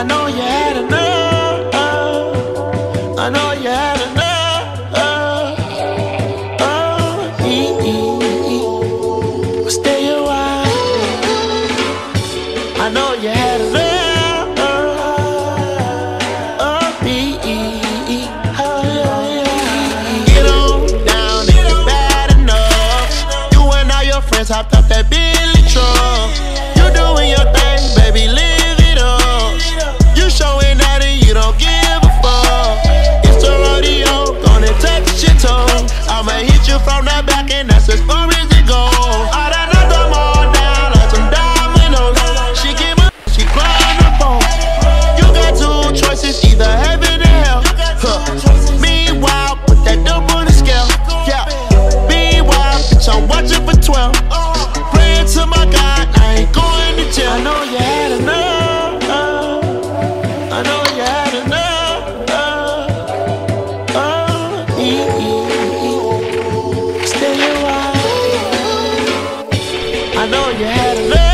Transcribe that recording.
I know you had enough. I know you had enough. Oh, ee, ee, ee. Stay a while. I know you had enough. hopped off that bitch. I'ma hit you from the back and that's as far as it goes. I done knocked them all down like some dominoes. She give a she cry on the phone. You got two choices, either heaven or hell. Huh. Meanwhile, put that dope on the scale. Yeah. Meanwhile, bitch, I'm watching for 12. Praying to my God, I ain't going to jail. I know you had enough. I know you had enough. Oh, know you had enough.